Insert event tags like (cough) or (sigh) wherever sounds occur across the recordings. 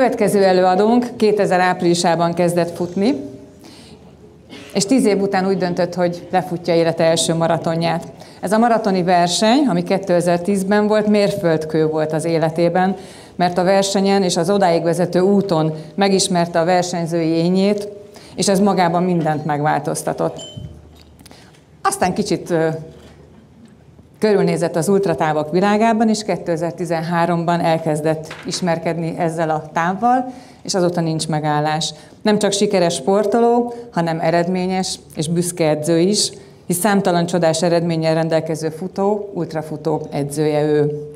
Következő előadónk 2000 áprilisában kezdett futni, és tíz év után úgy döntött, hogy lefutja élete első maratonját. Ez a maratoni verseny, ami 2010-ben volt, mérföldkő volt az életében, mert a versenyen és az odáig vezető úton megismerte a versenyzői ényét, és ez magában mindent megváltoztatott. Aztán kicsit körülnézett az ultratávok világában, és 2013-ban elkezdett ismerkedni ezzel a távval, és azóta nincs megállás. Nem csak sikeres sportoló, hanem eredményes és büszke edző is, hisz számtalan csodás eredménnyel rendelkező futó, ultrafutó edzője ő.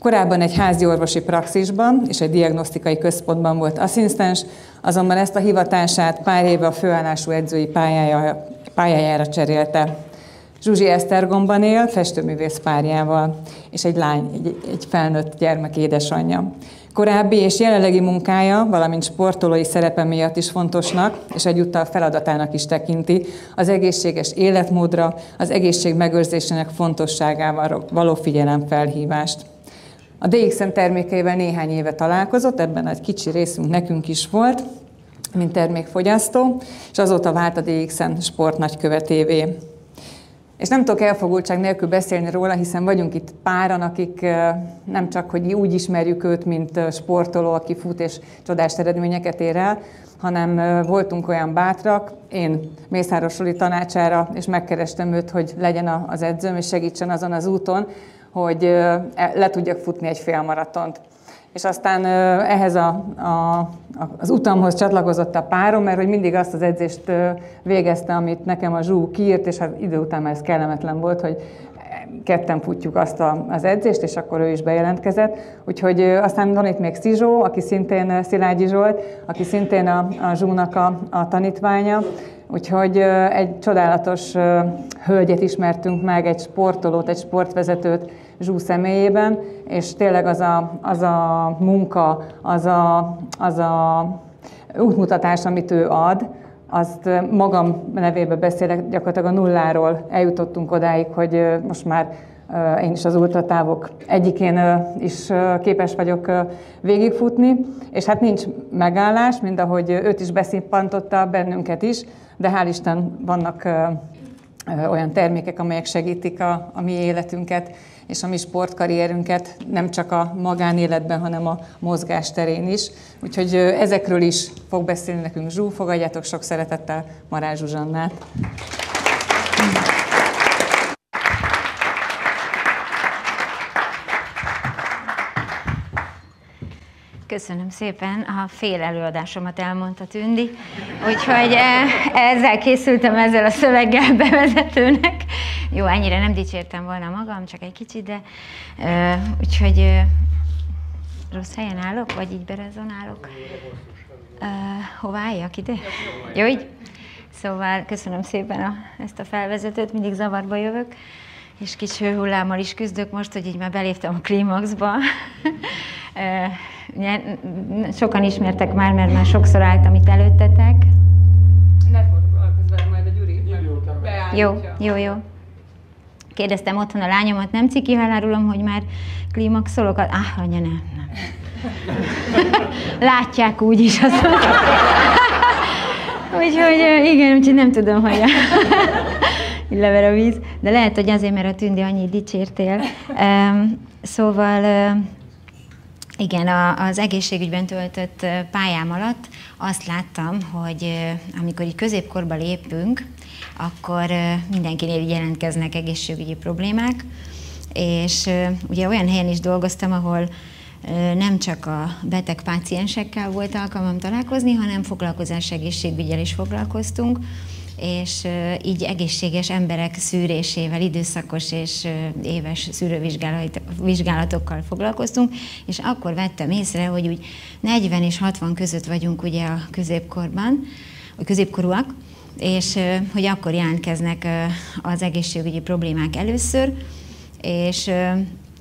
Korábban egy házi orvosi praxisban és egy diagnosztikai központban volt asszisztens, azonban ezt a hivatását pár éve a főállású edzői pályája, pályájára cserélte. Zsuzsi Esztergomban él, festőművész párjával, és egy lány, egy, egy felnőtt gyermek édesanyja. Korábbi és jelenlegi munkája, valamint sportolói szerepe miatt is fontosnak, és egyúttal feladatának is tekinti az egészséges életmódra, az egészség megőrzésének fontosságával való figyelemfelhívást. A DXM termékeivel néhány éve találkozott, ebben egy kicsi részünk nekünk is volt, mint termékfogyasztó, és azóta vált a DXM sport nagykövetévé. És nem tudok elfogultság nélkül beszélni róla, hiszen vagyunk itt páran, akik nem csak, hogy úgy ismerjük őt, mint sportoló, aki fut és csodás eredményeket ér el, hanem voltunk olyan bátrak, én Mészáros Roli tanácsára, és megkerestem őt, hogy legyen az edzőm, és segítsen azon az úton, hogy e, le tudjak futni egy félmaratont és aztán ehhez a, a, az utamhoz csatlakozott a párom, mert hogy mindig azt az edzést végezte, amit nekem a Zsú kiírt, és hát idő után már ez kellemetlen volt, hogy ketten futjuk azt a, az edzést, és akkor ő is bejelentkezett. Úgyhogy aztán van itt még Szizsó, aki szintén Szilágyi Zsolt, aki szintén a, a Zsúnak a, a tanítványa. Úgyhogy egy csodálatos hölgyet ismertünk meg, egy sportolót, egy sportvezetőt, Zsú személyében, és tényleg az a, az a munka, az a, az a útmutatás, amit ő ad, azt magam nevébe beszélek, gyakorlatilag a nulláról eljutottunk odáig, hogy most már én is az ultratávok egyikén is képes vagyok végigfutni, és hát nincs megállás, mind ahogy őt is beszippantotta, bennünket is, de hál' Isten vannak olyan termékek, amelyek segítik a, a mi életünket, és a mi sportkarrierünket nem csak a magánéletben, hanem a mozgás terén is. Úgyhogy ezekről is fog beszélni nekünk Zsú, fogadjátok sok szeretettel Marázs Zsuzsannát. Köszönöm szépen, a fél előadásomat elmondta Tündi, úgyhogy ezzel készültem ezzel a szöveggel bevezetőnek. Jó, ennyire nem dicsértem volna magam, csak egy kicsit, de úgyhogy rossz helyen állok, vagy így berezonálok? Hova álljak ide? Jó, így? Szóval köszönöm szépen a, ezt a felvezetőt, mindig zavarba jövök, és kicsi hőhullámmal is küzdök most, hogy így már beléptem a klímaxba. (laughs) Sokan ismertek már, mert már sokszor álltam itt előttetek. Ne fordulj majd a Gyuri. Jó, jó, jó. Kérdeztem otthon a lányomat, nem ciki, ha elárulom, hogy már klímaxolok? Ah, anya, nem, nem. Látják úgy is azt Úgyhogy igen, úgyhogy nem tudom, hogy a... lever a víz, de lehet, hogy azért, mert a tündi annyit dicsértél. Szóval igen, az egészségügyben töltött pályám alatt azt láttam, hogy amikor így középkorba lépünk, akkor mindenkinél jelentkeznek egészségügyi problémák, és ugye olyan helyen is dolgoztam, ahol nem csak a beteg páciensekkel volt alkalmam találkozni, hanem foglalkozás egészségügyel is foglalkoztunk, és így egészséges emberek szűrésével, időszakos és éves szűrővizsgálatokkal foglalkoztunk, és akkor vettem észre, hogy úgy 40 és 60 között vagyunk ugye a középkorban, a középkorúak, és hogy akkor jelentkeznek az egészségügyi problémák először, és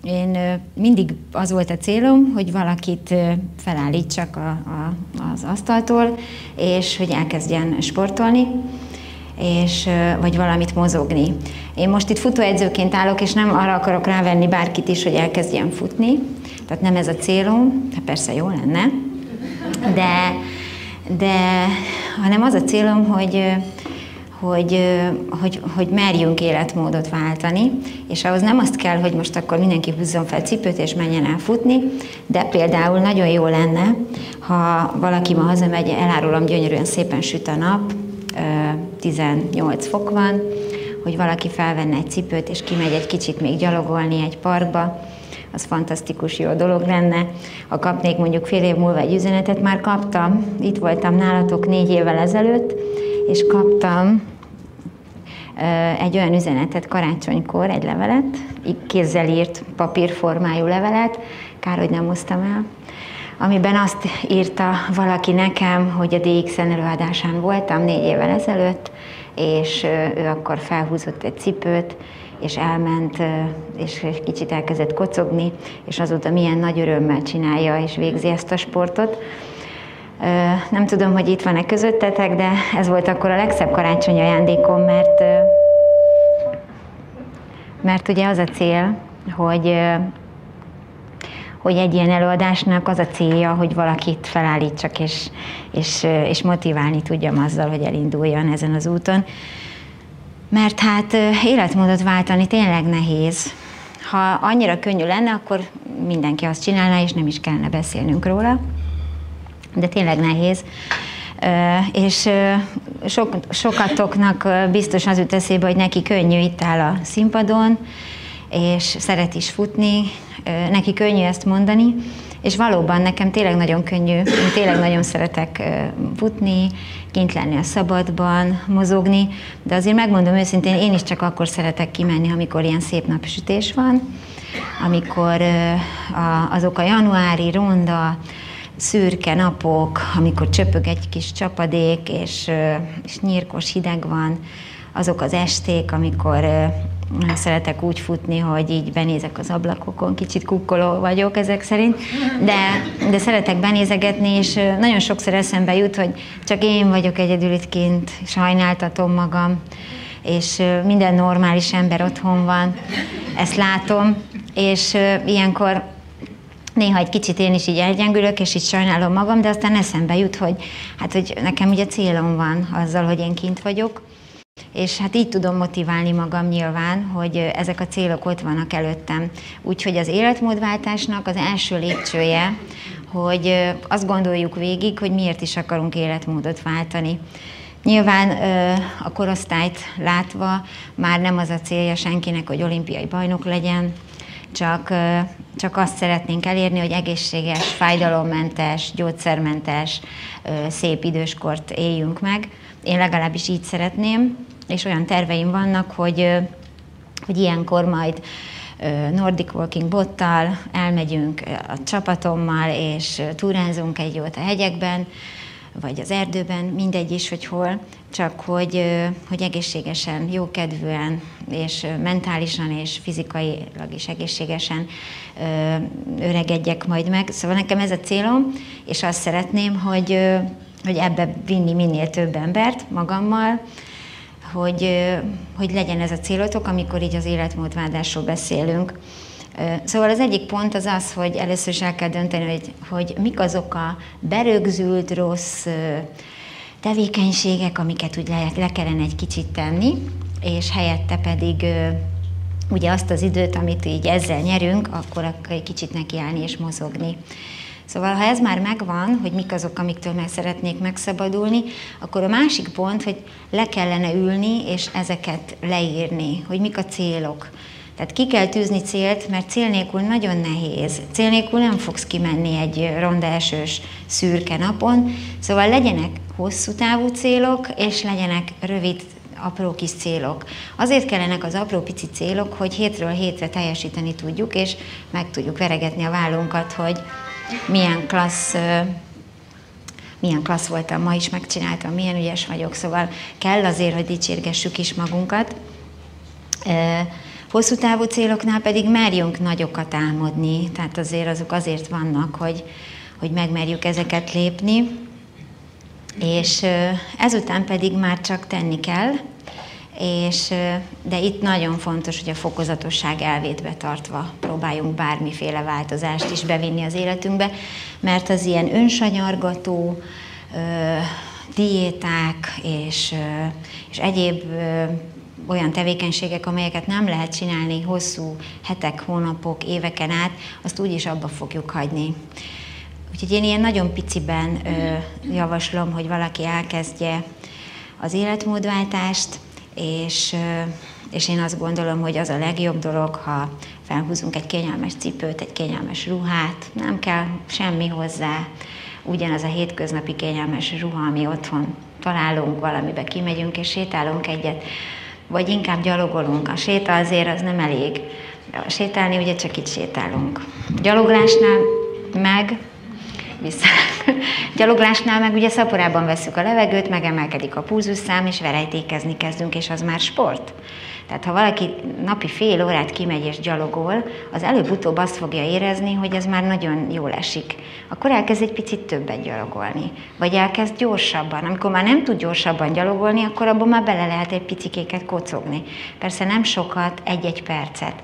én mindig az volt a célom, hogy valakit felállítsak az asztaltól, és hogy elkezdjen sportolni, és, vagy valamit mozogni. Én most itt futóedzőként állok, és nem arra akarok rávenni bárkit is, hogy elkezdjen futni, tehát nem ez a célom, de persze jó lenne, de, de hanem az a célom, hogy hogy, hogy, hogy merjünk életmódot váltani, és ahhoz nem azt kell, hogy most akkor mindenki húzzon fel cipőt és menjen el futni, de például nagyon jó lenne, ha valaki ma hazamegy, elárulom, gyönyörűen szépen süt a nap, 18 fok van, hogy valaki felvenne egy cipőt, és kimegy egy kicsit még gyalogolni egy parkba, az fantasztikus jó dolog lenne. Ha kapnék mondjuk fél év múlva egy üzenetet, már kaptam, itt voltam nálatok négy évvel ezelőtt, és kaptam egy olyan üzenetet karácsonykor, egy levelet, kézzel írt papírformájú levelet, kár, hogy nem hoztam el, amiben azt írta valaki nekem, hogy a DXN előadásán voltam négy évvel ezelőtt, és ő akkor felhúzott egy cipőt, és elment, és kicsit elkezdett kocogni, és azóta milyen nagy örömmel csinálja és végzi ezt a sportot. Nem tudom, hogy itt van-e közöttetek, de ez volt akkor a legszebb karácsony ajándékom, mert, mert ugye az a cél, hogy hogy egy ilyen előadásnak az a célja, hogy valakit felállítsak, és, és, és motiválni tudjam azzal, hogy elinduljon ezen az úton. Mert hát életmódot váltani tényleg nehéz. Ha annyira könnyű lenne, akkor mindenki azt csinálná, és nem is kellene beszélnünk róla. De tényleg nehéz. És sok, sokatoknak biztos az jut eszébe, hogy neki könnyű itt áll a színpadon, és szeret is futni, neki könnyű ezt mondani, és valóban nekem tényleg nagyon könnyű, én tényleg nagyon szeretek futni, kint lenni a szabadban, mozogni, de azért megmondom őszintén, én is csak akkor szeretek kimenni, amikor ilyen szép napsütés van, amikor azok a januári ronda, szürke napok, amikor csöpög egy kis csapadék, és, és nyírkos hideg van, azok az esték, amikor szeretek úgy futni, hogy így benézek az ablakokon, kicsit kukkoló vagyok ezek szerint, de, de szeretek benézegetni, és nagyon sokszor eszembe jut, hogy csak én vagyok egyedül itt kint, sajnáltatom magam, és minden normális ember otthon van, ezt látom, és ilyenkor néha egy kicsit én is így elgyengülök, és így sajnálom magam, de aztán eszembe jut, hogy hát, hogy nekem ugye célom van azzal, hogy én kint vagyok, és hát így tudom motiválni magam nyilván, hogy ezek a célok ott vannak előttem. Úgyhogy az életmódváltásnak az első lépcsője, hogy azt gondoljuk végig, hogy miért is akarunk életmódot váltani. Nyilván a korosztályt látva már nem az a célja senkinek, hogy olimpiai bajnok legyen, csak, csak azt szeretnénk elérni, hogy egészséges, fájdalommentes, gyógyszermentes, szép időskort éljünk meg. Én legalábbis így szeretném, és olyan terveim vannak, hogy, hogy ilyenkor majd Nordic Walking bottal elmegyünk a csapatommal, és túrázunk egy jót a hegyekben, vagy az erdőben, mindegy is, hogy hol, csak hogy, hogy egészségesen, jókedvűen, és mentálisan és fizikailag is egészségesen öregedjek majd meg. Szóval nekem ez a célom, és azt szeretném, hogy, hogy ebbe vinni minél több embert magammal, hogy, hogy legyen ez a célotok, amikor így az életmódváltásról beszélünk. Szóval az egyik pont az az, hogy először is el kell dönteni, hogy, hogy mik azok a berögzült, rossz tevékenységek, amiket úgy le, le kellene egy kicsit tenni, és helyette pedig ugye azt az időt, amit így ezzel nyerünk, akkor egy kicsit nekiállni és mozogni. Szóval, ha ez már megvan, hogy mik azok, amiktől meg szeretnék megszabadulni, akkor a másik pont, hogy le kellene ülni, és ezeket leírni, hogy mik a célok. Tehát ki kell tűzni célt, mert cél nélkül nagyon nehéz. Cél nélkül nem fogsz kimenni egy ronda esős, szürke napon. Szóval legyenek hosszú távú célok, és legyenek rövid apró kis célok. Azért kellenek az apró pici célok, hogy hétről hétre teljesíteni tudjuk, és meg tudjuk veregetni a vállunkat, hogy milyen klassz milyen klassz voltam, ma is megcsináltam, milyen ügyes vagyok, szóval kell azért, hogy dicsérgessük is magunkat. Hosszú távú céloknál pedig merjünk nagyokat álmodni, tehát azért azok azért vannak, hogy, hogy megmerjük ezeket lépni, és ezután pedig már csak tenni kell, és, de itt nagyon fontos, hogy a fokozatosság elvét betartva próbáljunk bármiféle változást is bevinni az életünkbe, mert az ilyen önsanyargató diéták és, és egyéb olyan tevékenységek, amelyeket nem lehet csinálni hosszú hetek, hónapok, éveken át, azt úgyis abba fogjuk hagyni. Úgyhogy én ilyen nagyon piciben ö, javaslom, hogy valaki elkezdje az életmódváltást, és, és én azt gondolom, hogy az a legjobb dolog, ha felhúzunk egy kényelmes cipőt, egy kényelmes ruhát, nem kell semmi hozzá, ugyanaz a hétköznapi kényelmes ruha, ami otthon találunk, valamibe kimegyünk és sétálunk egyet, vagy inkább gyalogolunk. A séta azért az nem elég. A sétálni ugye csak itt sétálunk. Gyaloglásnál meg vissza. (laughs) Gyaloglásnál meg ugye szaporában veszük a levegőt, megemelkedik a pulzusszám, és verejtékezni kezdünk, és az már sport. Tehát ha valaki napi fél órát kimegy és gyalogol, az előbb-utóbb azt fogja érezni, hogy ez már nagyon jól esik. Akkor elkezd egy picit többet gyalogolni. Vagy elkezd gyorsabban. Amikor már nem tud gyorsabban gyalogolni, akkor abban már bele lehet egy picikéket kocogni. Persze nem sokat, egy-egy percet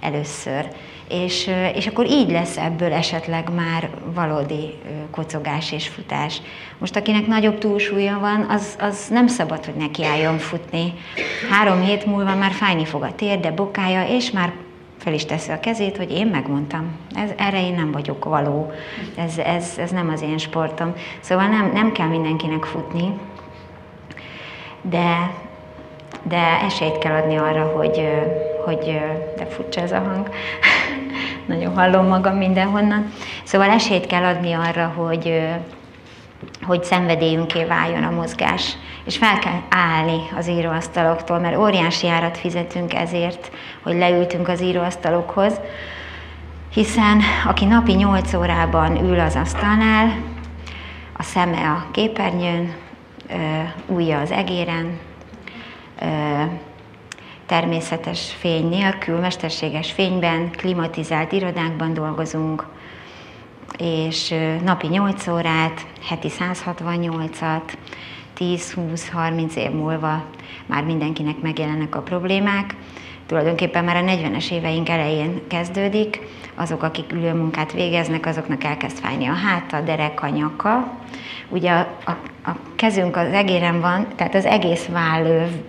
először és, és akkor így lesz ebből esetleg már valódi kocogás és futás. Most akinek nagyobb túlsúlya van, az, az nem szabad, hogy neki álljon futni. Három hét múlva már fájni fog a térde, bokája, és már fel is teszi a kezét, hogy én megmondtam, ez, erre én nem vagyok való, ez, ez, ez nem az én sportom. Szóval nem, nem kell mindenkinek futni, de, de esélyt kell adni arra, hogy, hogy de furcsa ez a hang, nagyon hallom magam mindenhonnan. Szóval esélyt kell adni arra, hogy, hogy szenvedélyünké váljon a mozgás. És fel kell állni az íróasztaloktól, mert óriási árat fizetünk ezért, hogy leültünk az íróasztalokhoz, hiszen aki napi 8 órában ül az asztalnál, a szeme a képernyőn, újja az egéren, természetes fény nélkül, mesterséges fényben, klimatizált irodákban dolgozunk, és napi 8 órát, heti 168-at, 10-20-30 év múlva már mindenkinek megjelennek a problémák. Tulajdonképpen már a 40-es éveink elején kezdődik, azok, akik ülőmunkát végeznek, azoknak elkezd fájni a háta, a derek, a nyaka. Ugye a, a, a kezünk az egéren van, tehát az egész vállő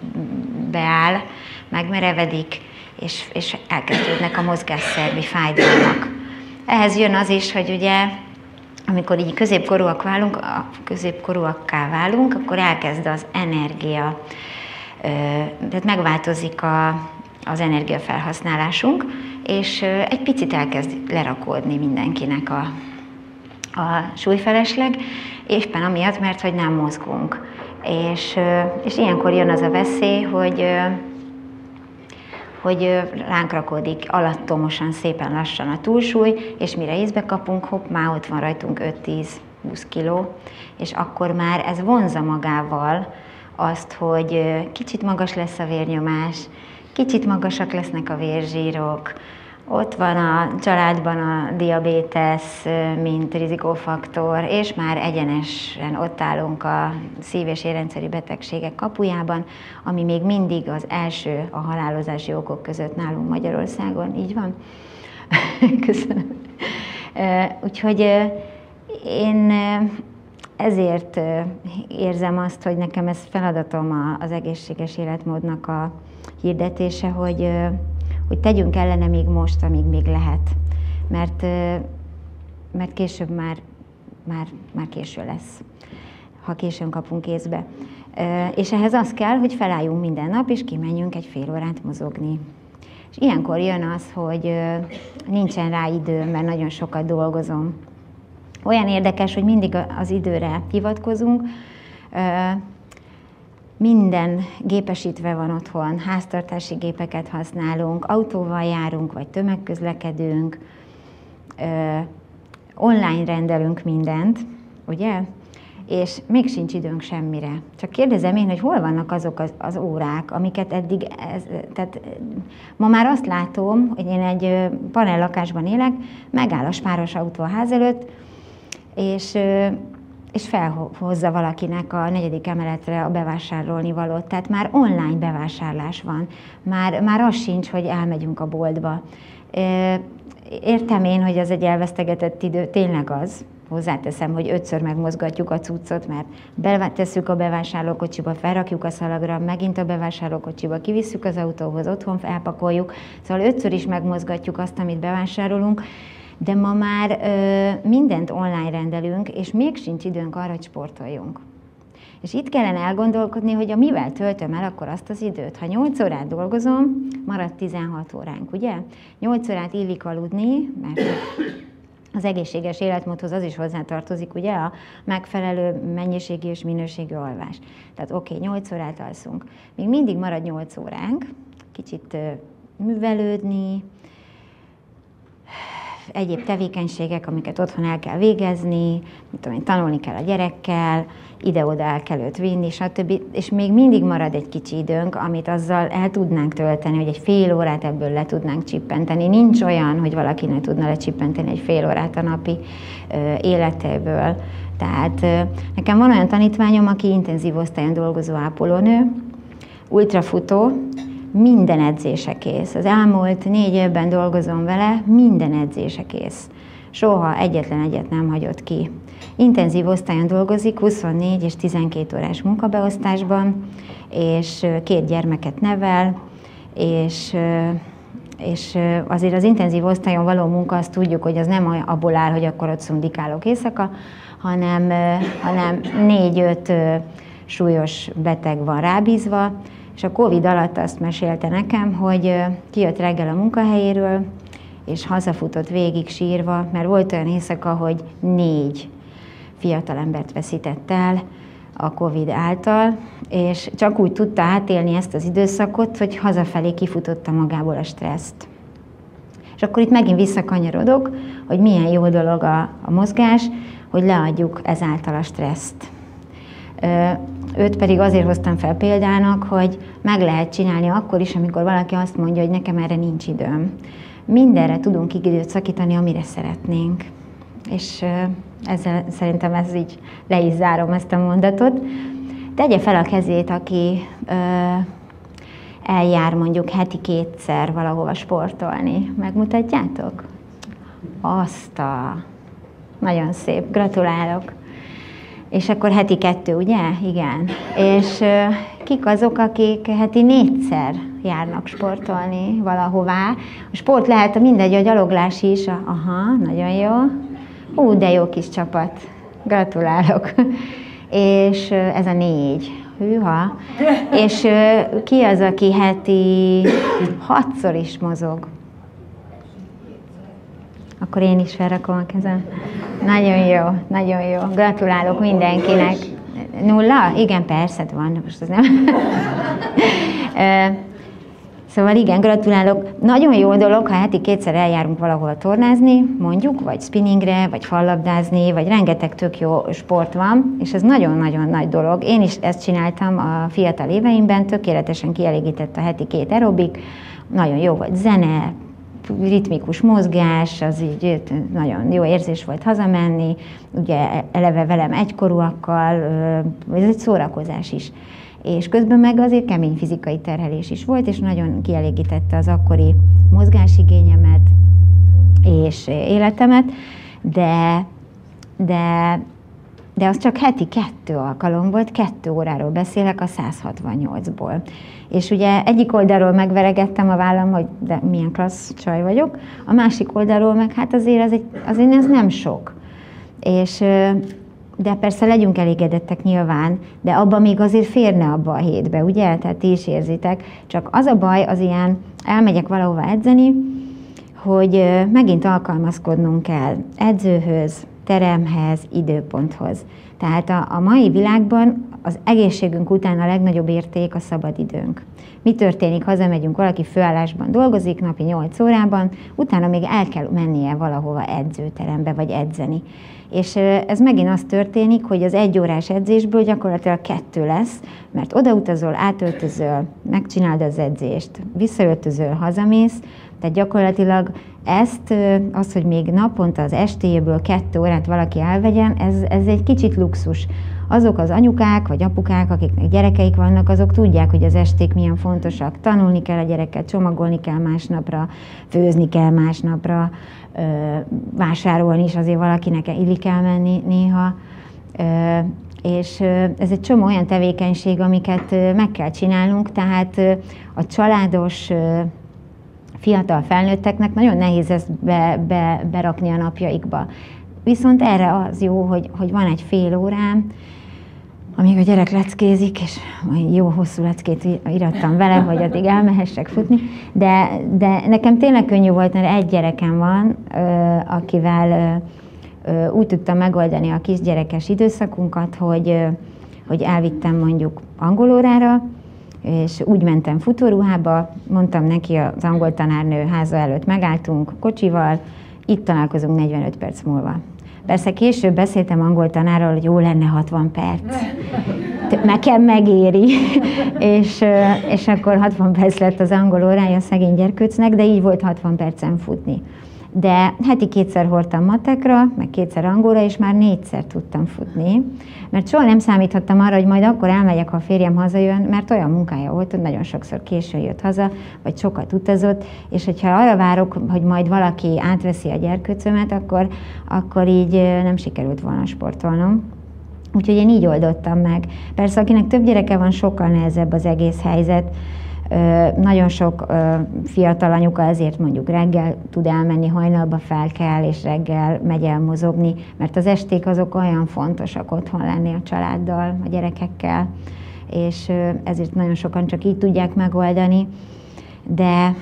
beáll, megmerevedik, és, és elkezdődnek a mozgásszervi fájdalmak. Ehhez jön az is, hogy ugye amikor így középkorúak válunk, a középkorúakká válunk, akkor elkezd az energia, tehát megváltozik a, az energiafelhasználásunk, és egy picit elkezd lerakódni mindenkinek a, a súlyfelesleg, éppen amiatt, mert hogy nem mozgunk. És, és ilyenkor jön az a veszély, hogy hogy ránk rakódik alattomosan, szépen lassan a túlsúly, és mire észbe kapunk, hopp, már ott van rajtunk 5-10-20 kiló, és akkor már ez vonza magával azt, hogy kicsit magas lesz a vérnyomás, kicsit magasak lesznek a vérzsírok, ott van a családban a diabétesz, mint rizikófaktor, és már egyenesen ott állunk a szív- és érrendszeri betegségek kapujában, ami még mindig az első a halálozási okok között nálunk Magyarországon. Így van? (laughs) Köszönöm. Úgyhogy én ezért érzem azt, hogy nekem ez feladatom az egészséges életmódnak a hirdetése, hogy hogy tegyünk ellene még most, amíg még lehet. Mert, mert később már, már, már késő lesz, ha későn kapunk észbe. És ehhez az kell, hogy felálljunk minden nap, és kimenjünk egy fél órát mozogni. És ilyenkor jön az, hogy nincsen rá idő, mert nagyon sokat dolgozom. Olyan érdekes, hogy mindig az időre hivatkozunk, minden gépesítve van otthon, háztartási gépeket használunk, autóval járunk, vagy tömegközlekedünk, online rendelünk mindent, ugye? És még sincs időnk semmire. Csak kérdezem én, hogy hol vannak azok az, az órák, amiket eddig, ez, tehát ma már azt látom, hogy én egy panel lakásban élek, megáll a spáros autó a ház előtt, és és felhozza valakinek a negyedik emeletre a bevásárolni valót. Tehát már online bevásárlás van. Már, már az sincs, hogy elmegyünk a boltba. Értem én, hogy az egy elvesztegetett idő, tényleg az, hozzáteszem, hogy ötször megmozgatjuk a cuccot, mert betesszük a bevásárlókocsiba, felrakjuk a szalagra, megint a bevásárlókocsiba, kivisszük az autóhoz, otthon elpakoljuk, szóval ötször is megmozgatjuk azt, amit bevásárolunk, de ma már ö, mindent online rendelünk, és még sincs időnk arra, hogy sportoljunk. És itt kellene elgondolkodni, hogy a mivel töltöm el akkor azt az időt. Ha 8 órát dolgozom, marad 16 óránk, ugye? 8 órát illik aludni, mert az egészséges életmódhoz az is hozzátartozik, ugye, a megfelelő mennyiségű és minőségű alvás. Tehát oké, okay, 8 órát alszunk. Még mindig marad 8 óránk, kicsit művelődni, egyéb tevékenységek, amiket otthon el kell végezni, mit tudom tanulni kell a gyerekkel, ide-oda el kell őt vinni, stb. És még mindig marad egy kicsi időnk, amit azzal el tudnánk tölteni, hogy egy fél órát ebből le tudnánk csippenteni. Nincs olyan, hogy valaki ne tudna lecsippenteni egy fél órát a napi ö, életéből. Tehát ö, nekem van olyan tanítványom, aki intenzív osztályon dolgozó ápolónő, ultrafutó, minden edzése kész. Az elmúlt négy évben dolgozom vele, minden edzése kész. Soha egyetlen egyet nem hagyott ki. Intenzív osztályon dolgozik, 24 és 12 órás munkabeosztásban, és két gyermeket nevel, és és azért az intenzív osztályon való munka, azt tudjuk, hogy az nem abból áll, hogy akkor ott szundikálok éjszaka, hanem, hanem négy-öt súlyos beteg van rábízva, és a Covid alatt azt mesélte nekem, hogy kijött reggel a munkahelyéről, és hazafutott végig sírva, mert volt olyan éjszaka, hogy négy fiatalembert veszített el a Covid által, és csak úgy tudta átélni ezt az időszakot, hogy hazafelé kifutotta magából a stresszt. És akkor itt megint visszakanyarodok, hogy milyen jó dolog a, a mozgás, hogy leadjuk ezáltal a stresszt. Őt pedig azért hoztam fel példának, hogy meg lehet csinálni akkor is, amikor valaki azt mondja, hogy nekem erre nincs időm. Mindenre tudunk időt szakítani, amire szeretnénk. És ezzel szerintem ez így le is zárom ezt a mondatot. Tegye fel a kezét, aki ö, eljár mondjuk heti kétszer valahova sportolni. Megmutatjátok? Azt a... Nagyon szép, gratulálok. És akkor heti kettő, ugye? Igen. És kik azok, akik heti négyszer járnak sportolni valahová? A sport lehet a mindegy, a gyaloglás is. Aha, nagyon jó. Ú, de jó kis csapat. Gratulálok. És ez a négy. Hűha. És ki az, aki heti hatszor is mozog? Akkor én is felrakom a kezem. Nagyon jó, nagyon jó. Gratulálok mindenkinek. Nulla? Igen, persze, van, most az nem. (laughs) Szóval igen, gratulálok. Nagyon jó dolog, ha heti kétszer eljárunk valahol tornázni, mondjuk, vagy spinningre, vagy fallabdázni, vagy rengeteg tök jó sport van, és ez nagyon-nagyon nagy dolog. Én is ezt csináltam a fiatal éveimben, tökéletesen kielégített a heti két aerobik, nagyon jó volt zene, ritmikus mozgás, az így nagyon jó érzés volt hazamenni, ugye eleve velem egykorúakkal, ez egy szórakozás is. És közben meg azért kemény fizikai terhelés is volt, és nagyon kielégítette az akkori mozgásigényemet és életemet, de, de de az csak heti kettő alkalom volt, kettő óráról beszélek a 168-ból. És ugye egyik oldalról megveregettem a vállam, hogy de milyen klassz csaj vagyok, a másik oldalról meg hát azért, az egy, azért ez nem sok. És de persze legyünk elégedettek nyilván, de abban még azért férne abba a hétbe, ugye? Tehát ti is érzitek. Csak az a baj, az ilyen, elmegyek valahova edzeni, hogy megint alkalmazkodnunk kell edzőhöz, teremhez, időponthoz. Tehát a, a mai világban az egészségünk után a legnagyobb érték a szabadidőnk. Mi történik, hazamegyünk, valaki főállásban dolgozik, napi 8 órában, utána még el kell mennie valahova edzőterembe, vagy edzeni. És ez megint az történik, hogy az egy órás edzésből gyakorlatilag kettő lesz, mert odautazol, átöltözöl, megcsináld az edzést, visszaöltözöl, hazamész, tehát gyakorlatilag ezt, az, hogy még naponta az estéjéből kettő órát valaki elvegyen, ez, ez egy kicsit luxus. Azok az anyukák vagy apukák, akiknek gyerekeik vannak, azok tudják, hogy az esték milyen fontosak. Tanulni kell a gyereket, csomagolni kell másnapra, főzni kell másnapra, vásárolni is azért valakinek illik elmenni néha. És ez egy csomó olyan tevékenység, amiket meg kell csinálnunk, tehát a családos fiatal felnőtteknek nagyon nehéz ezt be, be, berakni a napjaikba. Viszont erre az jó, hogy, hogy van egy fél órám, amíg a gyerek leckézik, és jó hosszú leckét irattam vele, hogy addig elmehessek futni, de, de nekem tényleg könnyű volt, mert egy gyerekem van, akivel úgy tudtam megoldani a kisgyerekes időszakunkat, hogy, hogy elvittem mondjuk angolórára, és úgy mentem futóruhába, mondtam neki az angol tanárnő háza előtt megálltunk kocsival, itt találkozunk 45 perc múlva. Persze később beszéltem angol tanárral, hogy jó lenne 60 perc. Nekem megéri. (laughs) és, és akkor 60 perc lett az angol órája szegény gyerkőcnek, de így volt 60 percen futni de heti kétszer hordtam matekra, meg kétszer angolra, és már négyszer tudtam futni, mert soha nem számíthattam arra, hogy majd akkor elmegyek, ha a férjem hazajön, mert olyan munkája volt, hogy nagyon sokszor későn jött haza, vagy sokat utazott, és hogyha arra várok, hogy majd valaki átveszi a gyerkőcömet, akkor, akkor így nem sikerült volna sportolnom. Úgyhogy én így oldottam meg. Persze, akinek több gyereke van, sokkal nehezebb az egész helyzet, nagyon sok fiatal anyuka ezért mondjuk reggel tud elmenni, hajnalba fel kell, és reggel megy el mozogni, mert az esték azok olyan fontosak otthon lenni a családdal, a gyerekekkel, és ezért nagyon sokan csak így tudják megoldani, de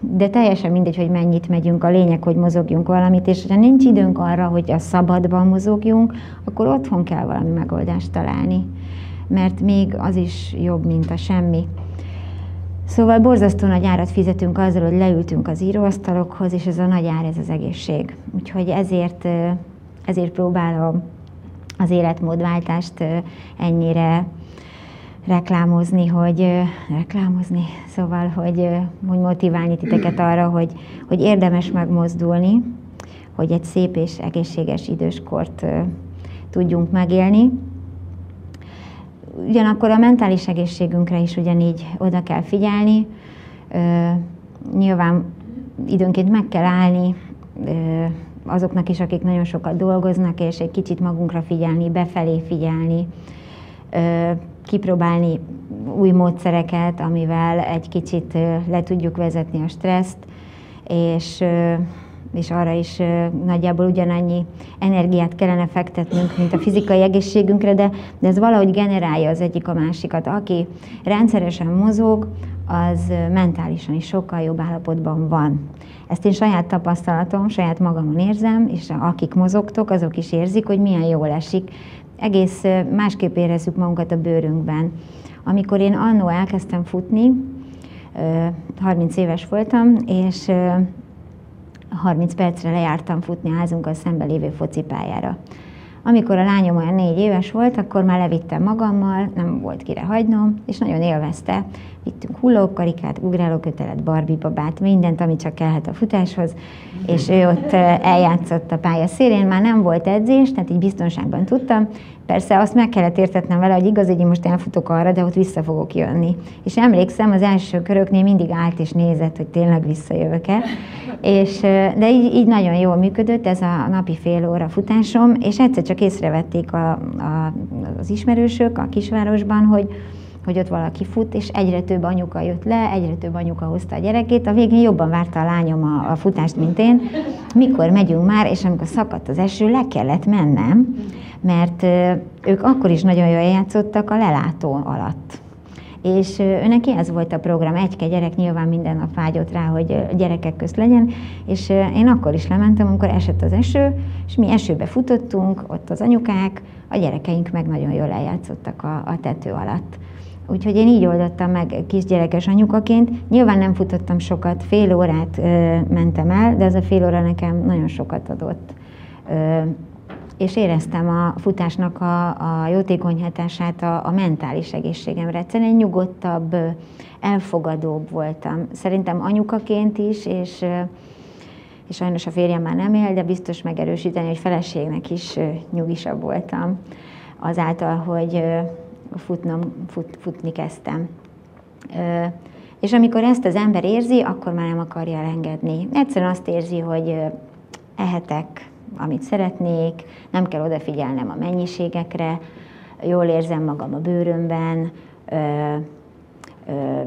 de teljesen mindegy, hogy mennyit megyünk, a lényeg, hogy mozogjunk valamit, és ha nincs időnk arra, hogy a szabadban mozogjunk, akkor otthon kell valami megoldást találni, mert még az is jobb, mint a semmi. Szóval borzasztó nagy árat fizetünk azzal, hogy leültünk az íróasztalokhoz, és ez a nagy ár, ez az egészség. Úgyhogy ezért, ezért próbálom az életmódváltást ennyire reklámozni, hogy reklámozni, szóval, hogy, hogy motiválni titeket (clears throat) arra, hogy, hogy érdemes megmozdulni, hogy egy szép és egészséges időskort tudjunk megélni ugyanakkor a mentális egészségünkre is ugyanígy oda kell figyelni. Nyilván időnként meg kell állni azoknak is, akik nagyon sokat dolgoznak, és egy kicsit magunkra figyelni, befelé figyelni, kipróbálni új módszereket, amivel egy kicsit le tudjuk vezetni a stresszt, és és arra is nagyjából ugyanannyi energiát kellene fektetnünk, mint a fizikai egészségünkre, de, de ez valahogy generálja az egyik a másikat. Aki rendszeresen mozog, az mentálisan is sokkal jobb állapotban van. Ezt én saját tapasztalatom, saját magamon érzem, és akik mozogtok, azok is érzik, hogy milyen jól esik. Egész másképp érezzük magunkat a bőrünkben. Amikor én annó elkezdtem futni, 30 éves voltam, és 30 percre lejártam futni házunkkal szembe lévő focipályára. Amikor a lányom olyan négy éves volt, akkor már levittem magammal, nem volt kire hagynom, és nagyon élvezte. Vittünk hullókarikát, ugrálókötelet, Barbie babát, mindent, ami csak kellhet a futáshoz, és ő ott eljátszott a pálya szélén, már nem volt edzés, tehát így biztonságban tudtam. Persze azt meg kellett értetnem vele, hogy igaz, hogy én most elfutok arra, de ott vissza fogok jönni. És emlékszem, az első köröknél mindig állt és nézett, hogy tényleg visszajövök-e. És, de így, így nagyon jól működött ez a napi fél óra futásom, és egyszer csak észrevették a, a, az ismerősök a kisvárosban, hogy hogy ott valaki fut, és egyre több anyuka jött le, egyre több anyuka hozta a gyerekét. A végén jobban várta a lányom a, a futást, mint én. Mikor megyünk már, és amikor szakadt az eső, le kellett mennem, mert ők akkor is nagyon jól játszottak a lelátó alatt. és ő neki ez volt a program, egy gyerek nyilván minden nap vágyott rá, hogy gyerekek közt legyen, és én akkor is lementem, amikor esett az eső, és mi esőbe futottunk, ott az anyukák, a gyerekeink meg nagyon jól eljátszottak a, a tető alatt. Úgyhogy én így oldottam meg kisgyerekes anyukaként. Nyilván nem futottam sokat, fél órát ö, mentem el, de ez a fél óra nekem nagyon sokat adott. Ö, és éreztem a futásnak a, a jótékony hatását a, a mentális egészségemre. Egyszerűen nyugodtabb, elfogadóbb voltam. Szerintem anyukaként is, és, és sajnos a férjem már nem él, de biztos megerősíteni, hogy feleségnek is nyugisabb voltam azáltal, hogy futnom, fut, futni kezdtem. És amikor ezt az ember érzi, akkor már nem akarja elengedni. Egyszerűen azt érzi, hogy ehetek, amit szeretnék, nem kell odafigyelnem a mennyiségekre, jól érzem magam a bőrömben,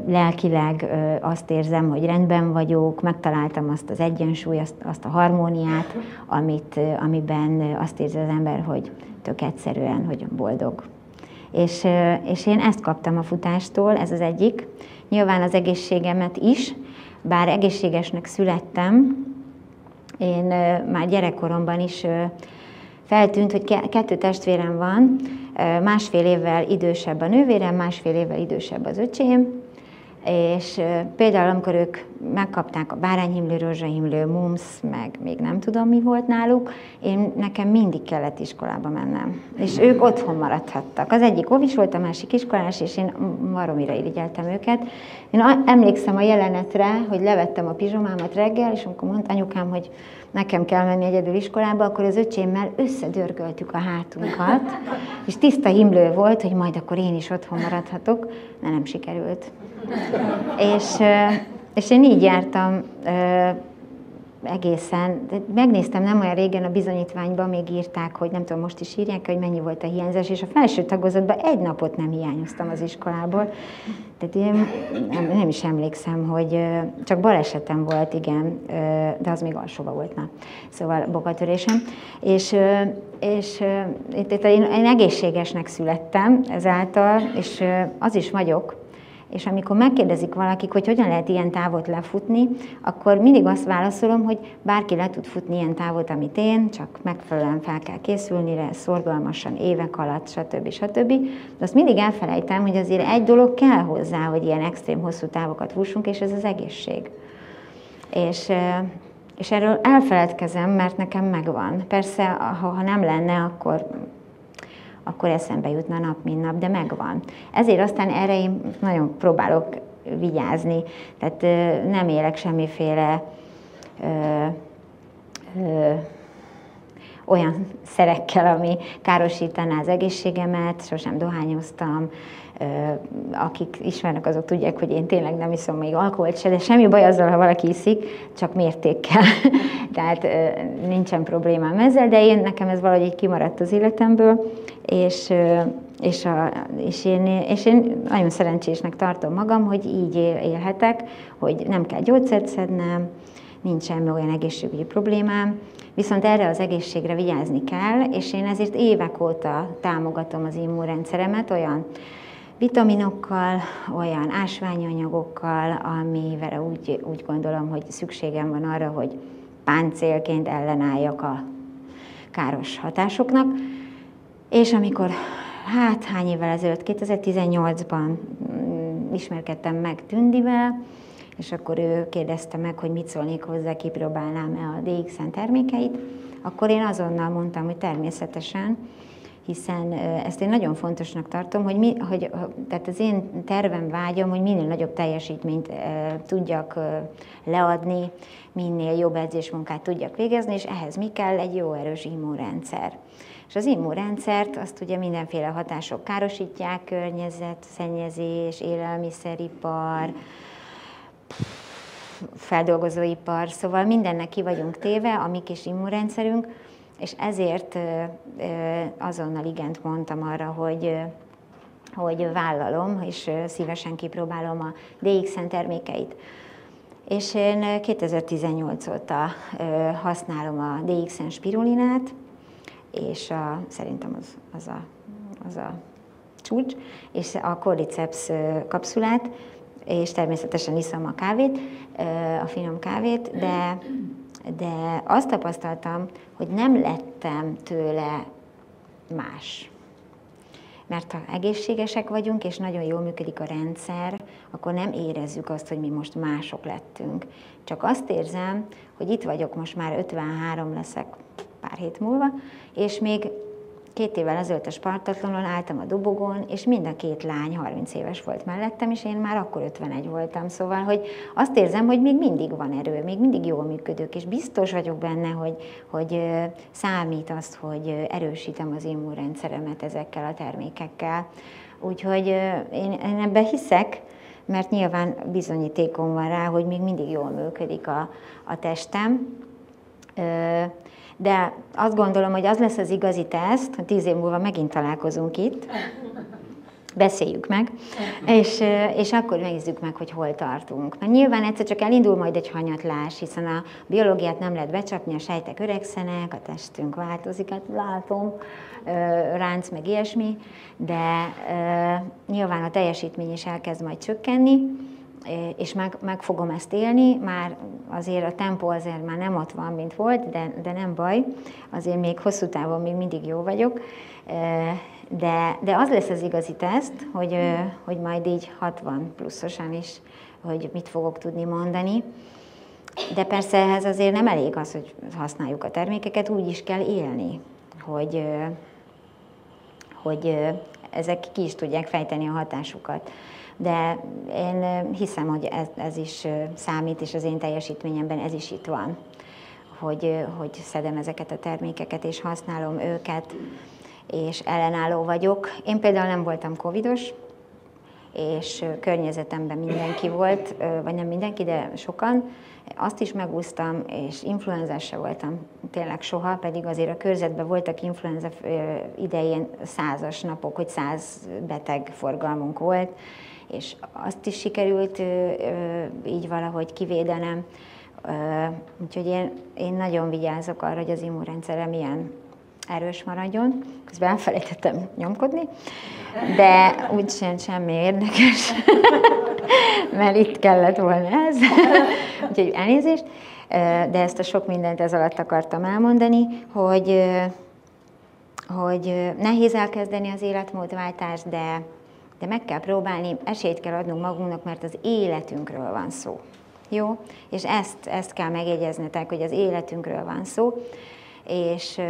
lelkileg azt érzem, hogy rendben vagyok, megtaláltam azt az egyensúly, azt, azt a harmóniát, amit, amiben azt érzi az ember, hogy tök egyszerűen, hogy boldog. És, és én ezt kaptam a futástól, ez az egyik. Nyilván az egészségemet is, bár egészségesnek születtem, én már gyerekkoromban is feltűnt, hogy kettő testvérem van, másfél évvel idősebb a nővérem, másfél évvel idősebb az öcsém, és például amikor ők megkapták a bárányhimlő, rózsahimlő, mumsz, meg még nem tudom mi volt náluk, én nekem mindig kellett iskolába mennem. És ők otthon maradhattak. Az egyik óvis volt, a másik iskolás, és én maromira irigyeltem őket. Én emlékszem a jelenetre, hogy levettem a pizsomámat reggel, és amikor mondta anyukám, hogy nekem kell menni egyedül iskolába, akkor az öcsémmel összedörgöltük a hátunkat, és tiszta himlő volt, hogy majd akkor én is otthon maradhatok, de nem sikerült. És, és én így jártam egészen. Megnéztem nem olyan régen a bizonyítványban, még írták, hogy nem tudom, most is írják, hogy mennyi volt a hiányzás, és a felső tagozatban egy napot nem hiányoztam az iskolából. Tehát én nem, nem is emlékszem, hogy csak balesetem volt, igen, de az még alsóba volt, na. Szóval bokatörésem. És, és itt, itt én, én egészségesnek születtem ezáltal, és az is vagyok, és amikor megkérdezik valakik, hogy hogyan lehet ilyen távot lefutni, akkor mindig azt válaszolom, hogy bárki le tud futni ilyen távot, amit én, csak megfelelően fel kell készülni rá, szorgalmasan, évek alatt, stb. stb. De azt mindig elfelejtem, hogy azért egy dolog kell hozzá, hogy ilyen extrém hosszú távokat fussunk, és ez az egészség. És és erről elfeledkezem, mert nekem megvan. Persze, ha, ha nem lenne, akkor akkor eszembe jutna nap, mint nap, de megvan. Ezért aztán erre én nagyon próbálok vigyázni, tehát nem élek semmiféle ö, ö, olyan szerekkel, ami károsítaná az egészségemet, sosem dohányoztam, akik ismernek, azok tudják, hogy én tényleg nem iszom még alkoholt se, de semmi baj azzal, ha valaki iszik, csak mértékkel. (laughs) Tehát nincsen problémám ezzel, de én nekem ez valahogy így kimaradt az életemből, és, és, a, és, én, és én nagyon szerencsésnek tartom magam, hogy így élhetek, hogy nem kell gyógyszert szednem, nincs semmi olyan egészségügyi problémám, viszont erre az egészségre vigyázni kell, és én ezért évek óta támogatom az immunrendszeremet olyan vitaminokkal, olyan ásványanyagokkal, amivel úgy, úgy gondolom, hogy szükségem van arra, hogy páncélként ellenálljak a káros hatásoknak. És amikor, hát hány évvel ezelőtt, 2018-ban mm, ismerkedtem meg Tündivel, és akkor ő kérdezte meg, hogy mit szólnék hozzá, kipróbálnám-e a DXN termékeit, akkor én azonnal mondtam, hogy természetesen, hiszen ezt én nagyon fontosnak tartom, hogy, mi, hogy tehát az én tervem vágyom, hogy minél nagyobb teljesítményt tudjak leadni, minél jobb edzésmunkát tudjak végezni, és ehhez mi kell? Egy jó erős immunrendszer. És az immunrendszert azt ugye mindenféle hatások károsítják, környezet, szennyezés, élelmiszeripar, feldolgozóipar, szóval mindennek ki vagyunk téve, a mi kis immunrendszerünk, és ezért azonnal igent mondtam arra, hogy hogy vállalom, és szívesen kipróbálom a DXN termékeit. És én 2018 óta használom a DXN spirulinát, és a, szerintem az, az, a, az a csúcs, és a Cordyceps kapszulát, és természetesen iszom a kávét, a finom kávét, de, de azt tapasztaltam, hogy nem lettem tőle más. Mert ha egészségesek vagyunk, és nagyon jól működik a rendszer, akkor nem érezzük azt, hogy mi most mások lettünk. Csak azt érzem, hogy itt vagyok, most már 53 leszek pár hét múlva, és még Két évvel ezelőtt a Spartatlonon álltam a dobogon, és mind a két lány 30 éves volt mellettem, és én már akkor 51 voltam. Szóval, hogy azt érzem, hogy még mindig van erő, még mindig jól működök, és biztos vagyok benne, hogy, hogy számít azt, hogy erősítem az immunrendszeremet ezekkel a termékekkel. Úgyhogy én, én ebben hiszek, mert nyilván bizonyítékom van rá, hogy még mindig jól működik a, a testem de azt gondolom, hogy az lesz az igazi teszt, hogy tíz év múlva megint találkozunk itt, beszéljük meg, és, és akkor nézzük meg, hogy hol tartunk. Mert nyilván egyszer csak elindul majd egy hanyatlás, hiszen a biológiát nem lehet becsapni, a sejtek öregszenek, a testünk változik, hát látom, ránc meg ilyesmi, de nyilván a teljesítmény is elkezd majd csökkenni, és meg, meg fogom ezt élni, már azért a tempó azért már nem ott van, mint volt, de, de nem baj, azért még hosszú távon még mindig jó vagyok, de, de az lesz az igazi teszt, hogy, hogy majd így 60 pluszosan is, hogy mit fogok tudni mondani. De persze ehhez azért nem elég az, hogy használjuk a termékeket, úgy is kell élni, hogy, hogy ezek ki is tudják fejteni a hatásukat de én hiszem, hogy ez, ez is számít, és az én teljesítményemben ez is itt van, hogy, hogy szedem ezeket a termékeket, és használom őket, és ellenálló vagyok. Én például nem voltam covidos, és környezetemben mindenki volt, vagy nem mindenki, de sokan. Azt is megúsztam, és influenzás se voltam tényleg soha, pedig azért a körzetben voltak influenza idején százas napok, hogy száz beteg forgalmunk volt, és azt is sikerült így valahogy kivédenem. Úgyhogy én, én nagyon vigyázok arra, hogy az immunrendszerem ilyen erős maradjon. Közben elfelejtettem nyomkodni, de úgysem semmi érdekes, (laughs) mert itt kellett volna ez. (laughs) Úgyhogy elnézést, de ezt a sok mindent ez alatt akartam elmondani, hogy, hogy nehéz elkezdeni az életmódváltást, de de meg kell próbálni, esélyt kell adnunk magunknak, mert az életünkről van szó. Jó? És ezt, ezt kell megjegyeznetek, hogy az életünkről van szó, és,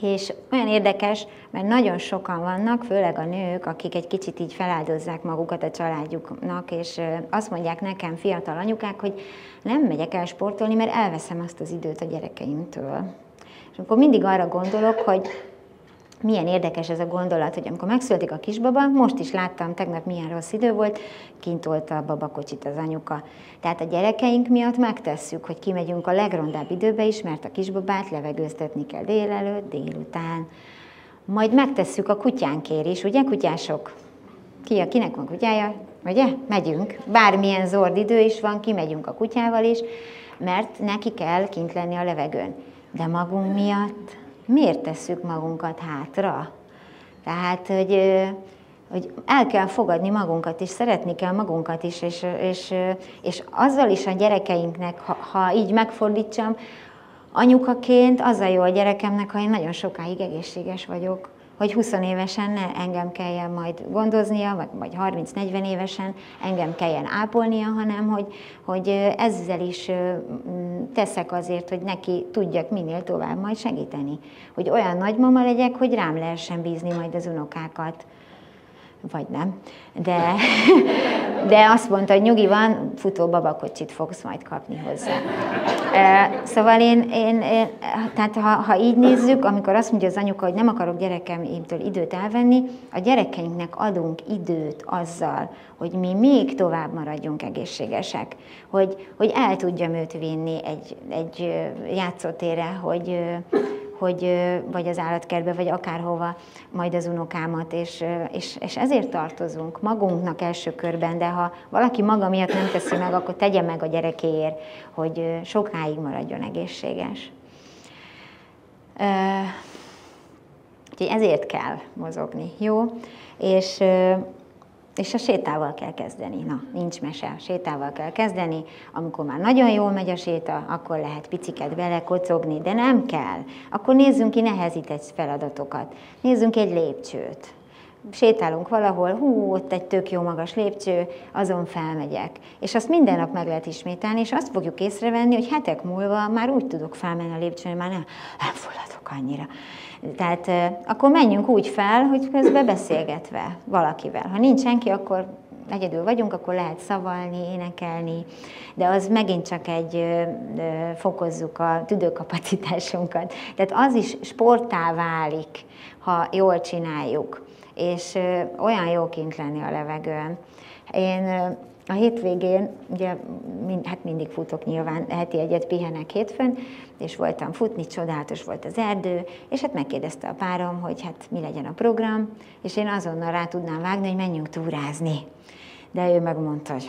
és olyan érdekes, mert nagyon sokan vannak, főleg a nők, akik egy kicsit így feláldozzák magukat a családjuknak, és azt mondják nekem fiatal anyukák, hogy nem megyek el sportolni, mert elveszem azt az időt a gyerekeimtől. És akkor mindig arra gondolok, hogy milyen érdekes ez a gondolat, hogy amikor megszületik a kisbaba, most is láttam, tegnap milyen rossz idő volt, kint tolta a babakocsit az anyuka. Tehát a gyerekeink miatt megtesszük, hogy kimegyünk a legrondább időbe is, mert a kisbabát levegőztetni kell délelőtt, délután. Majd megtesszük a kutyánkért is, ugye kutyások? Ki, a kinek van kutyája? Ugye? Megyünk. Bármilyen zord idő is van, kimegyünk a kutyával is, mert neki kell kint lenni a levegőn. De magunk miatt miért tesszük magunkat hátra? Tehát, hogy, hogy el kell fogadni magunkat, és szeretni kell magunkat is, és, és, és azzal is a gyerekeinknek, ha, ha így megfordítsam, anyukaként az a jó a gyerekemnek, ha én nagyon sokáig egészséges vagyok, hogy 20 évesen engem kelljen majd gondoznia, vagy, vagy 30-40 évesen engem kelljen ápolnia, hanem hogy, hogy ezzel is teszek azért, hogy neki tudjak minél tovább majd segíteni. Hogy olyan nagymama legyek, hogy rám lehessen bízni majd az unokákat vagy nem. De, (laughs) de azt mondta, hogy nyugi van, futó babakocsit fogsz majd kapni hozzá. Szóval én, én, tehát ha, ha így nézzük, amikor azt mondja az anyuka, hogy nem akarok gyerekeimtől időt elvenni, a gyerekeinknek adunk időt azzal, hogy mi még tovább maradjunk egészségesek, hogy, hogy el tudjam őt vinni egy, egy játszótérre, hogy, hogy vagy az állatkertbe, vagy akárhova majd az unokámat, és, és, és ezért tartozunk magunknak első körben, de ha valaki maga miatt nem teszi meg, akkor tegye meg a gyerekéért, hogy sokáig maradjon egészséges. Úgyhogy ezért kell mozogni, jó? És és a sétával kell kezdeni. Na, nincs mese, sétával kell kezdeni. Amikor már nagyon jól megy a séta, akkor lehet piciket bele kocogni, de nem kell. Akkor nézzünk ki nehezített feladatokat. Nézzünk egy lépcsőt. Sétálunk valahol, hú, ott egy tök jó magas lépcső, azon felmegyek. És azt minden nap meg lehet ismételni, és azt fogjuk észrevenni, hogy hetek múlva már úgy tudok felmenni a lépcsőn, már nem, nem fulladok annyira. Tehát akkor menjünk úgy fel, hogy közben beszélgetve valakivel. Ha nincs senki, akkor egyedül vagyunk, akkor lehet szavalni, énekelni, de az megint csak egy fokozzuk a tüdőkapacitásunkat. Tehát az is sportá válik, ha jól csináljuk, és olyan jó kint lenni a levegőn. Én a hétvégén, ugye mind, hát mindig futok nyilván, heti egyet pihenek hétfőn, és voltam futni, csodálatos volt az erdő, és hát megkérdezte a párom, hogy hát mi legyen a program, és én azonnal rá tudnám vágni, hogy menjünk túrázni. De ő megmondta, hogy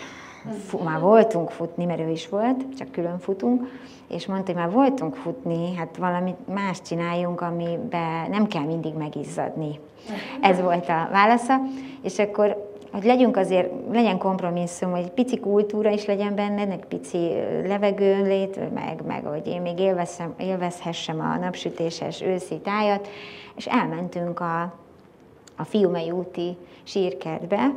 fú, már voltunk futni, mert ő is volt, csak külön futunk, és mondta, hogy már voltunk futni, hát valami más csináljunk, amiben nem kell mindig megizzadni. Ez volt a válasza, és akkor hogy legyünk azért, legyen kompromisszum, hogy pici kultúra is legyen benne, meg pici levegőnlét, meg, meg hogy én még élvezem, élvezhessem a napsütéses őszi tájat, és elmentünk a, a Fiumei úti sírkertbe,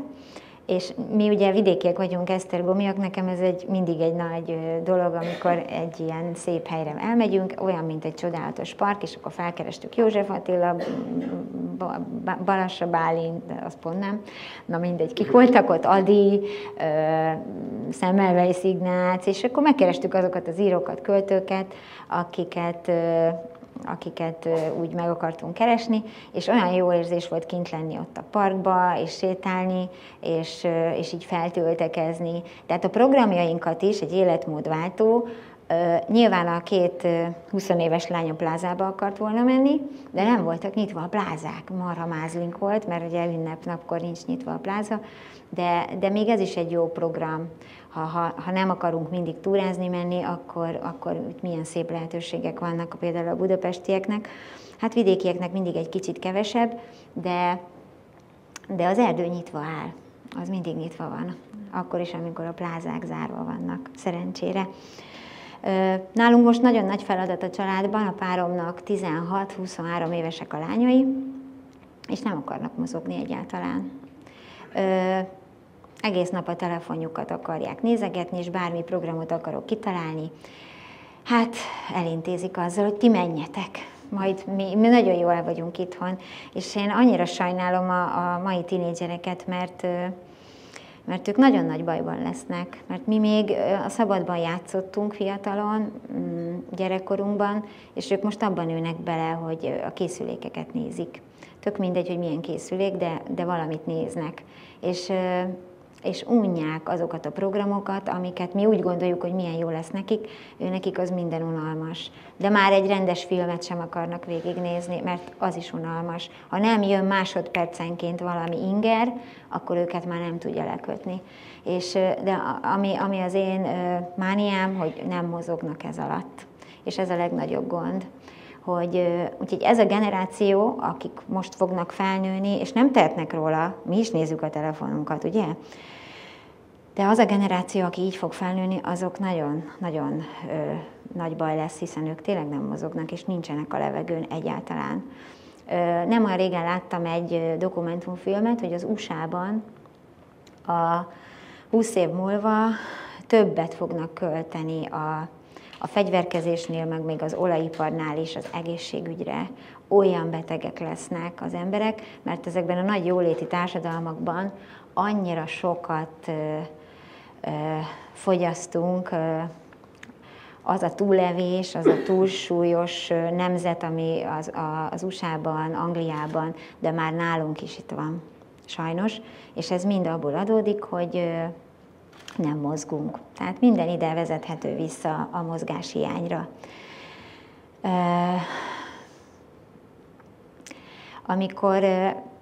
és mi ugye vidékiek vagyunk, esztergomiak, nekem ez egy, mindig egy nagy dolog, amikor egy ilyen szép helyre elmegyünk, olyan, mint egy csodálatos park, és akkor felkerestük József Attila, Balassa Bálint, azt pont nem, na mindegy, kik voltak ott, Adi, Szemmelvei Szignác, és akkor megkerestük azokat az írókat, költőket, akiket akiket úgy meg akartunk keresni, és olyan jó érzés volt kint lenni ott a parkba, és sétálni, és, és így feltöltekezni. Tehát a programjainkat is egy életmódváltó, Nyilván a két 20 éves lány a plázába akart volna menni, de nem voltak nyitva a plázák. Marha mázlink volt, mert ugye ünnepnapkor nincs nyitva a pláza, de, de még ez is egy jó program. Ha, ha, ha nem akarunk mindig túrázni menni, akkor, akkor milyen szép lehetőségek vannak például a budapestieknek. Hát vidékieknek mindig egy kicsit kevesebb, de, de az erdő nyitva áll. Az mindig nyitva van. Akkor is, amikor a plázák zárva vannak, szerencsére. Nálunk most nagyon nagy feladat a családban, a páromnak 16-23 évesek a lányai, és nem akarnak mozogni egyáltalán. Egész nap a telefonjukat akarják nézegetni, és bármi programot akarok kitalálni. Hát elintézik azzal, hogy ti menjetek, majd mi, mi nagyon jól vagyunk itthon, és én annyira sajnálom a, a mai tinédzsereket, mert mert ők nagyon nagy bajban lesznek, mert mi még a szabadban játszottunk fiatalon, mm, gyerekkorunkban, és ők most abban ülnek bele, hogy a készülékeket nézik. Tök mindegy, hogy milyen készülék, de, de valamit néznek. És és unják azokat a programokat, amiket mi úgy gondoljuk, hogy milyen jó lesz nekik, ő nekik az minden unalmas. De már egy rendes filmet sem akarnak végignézni, mert az is unalmas. Ha nem jön másodpercenként valami inger, akkor őket már nem tudja lekötni. És, de ami, ami az én mániám, hogy nem mozognak ez alatt. És ez a legnagyobb gond hogy úgyhogy ez a generáció, akik most fognak felnőni, és nem tehetnek róla, mi is nézzük a telefonunkat, ugye? De az a generáció, aki így fog felnőni, azok nagyon-nagyon nagy baj lesz, hiszen ők tényleg nem mozognak, és nincsenek a levegőn egyáltalán. Ö, nem olyan régen láttam egy dokumentumfilmet, hogy az USA-ban a 20 év múlva többet fognak költeni a, a fegyverkezésnél, meg még az olajiparnál is az egészségügyre. Olyan betegek lesznek az emberek, mert ezekben a nagy jóléti társadalmakban annyira sokat fogyasztunk, az a túlevés, az a túlsúlyos nemzet, ami az, az USA-ban, Angliában, de már nálunk is itt van, sajnos, és ez mind abból adódik, hogy nem mozgunk. Tehát minden ide vezethető vissza a mozgás hiányra. Amikor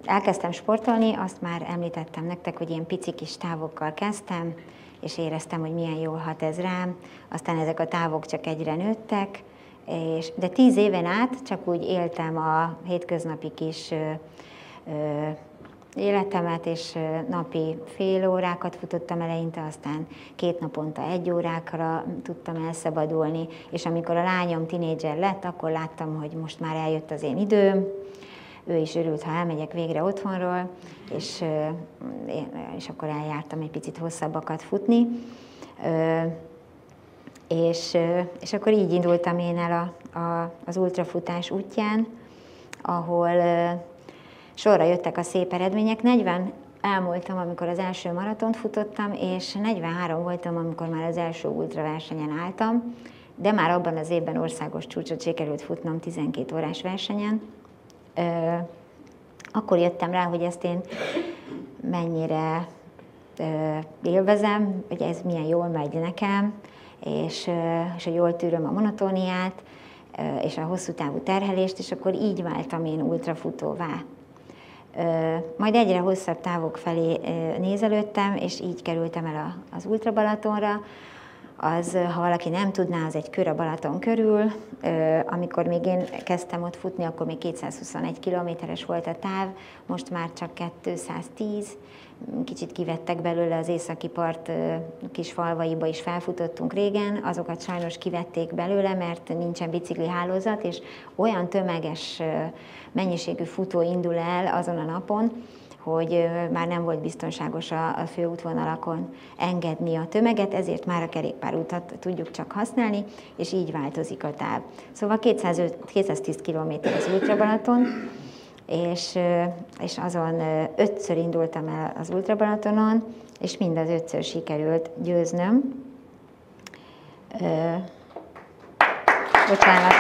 elkezdtem sportolni, azt már említettem nektek, hogy ilyen pici kis távokkal kezdtem, és éreztem, hogy milyen jól hat ez rám. Aztán ezek a távok csak egyre nőttek, és, de tíz éven át csak úgy éltem a hétköznapi kis ö, ö, életemet, és napi fél órákat futottam eleinte, aztán két naponta egy órákra tudtam elszabadulni, és amikor a lányom tinédzser lett, akkor láttam, hogy most már eljött az én időm, ő is örült, ha elmegyek végre otthonról, és, és akkor eljártam egy picit hosszabbakat futni. És, és akkor így indultam én el a, a, az ultrafutás útján, ahol sorra jöttek a szép eredmények. 40 elmúltam, amikor az első maratont futottam, és 43 voltam, amikor már az első ultraversenyen álltam, de már abban az évben országos csúcsot sikerült futnom 12 órás versenyen. Akkor jöttem rá, hogy ezt én mennyire élvezem, hogy ez milyen jól megy nekem, és, és hogy jól tűröm a monotóniát, és a hosszú távú terhelést, és akkor így váltam én ultrafutóvá. Majd egyre hosszabb távok felé nézelődtem, és így kerültem el az Ultra Balatonra. Az, ha valaki nem tudná, az egy kör a Balaton körül. Amikor még én kezdtem ott futni, akkor még 221 kilométeres volt a táv, most már csak 210 kicsit kivettek belőle az északi part kis falvaiba is felfutottunk régen, azokat sajnos kivették belőle, mert nincsen bicikli hálózat, és olyan tömeges mennyiségű futó indul el azon a napon, hogy már nem volt biztonságos a, főútvonalakon engedni a tömeget, ezért már a kerékpárútat tudjuk csak használni, és így változik a táv. Szóval 205, 210 km az Ultrabalaton, és, és azon ötször indultam el az Ultrabalatonon, és mind az ötször sikerült győznöm. bocsánat,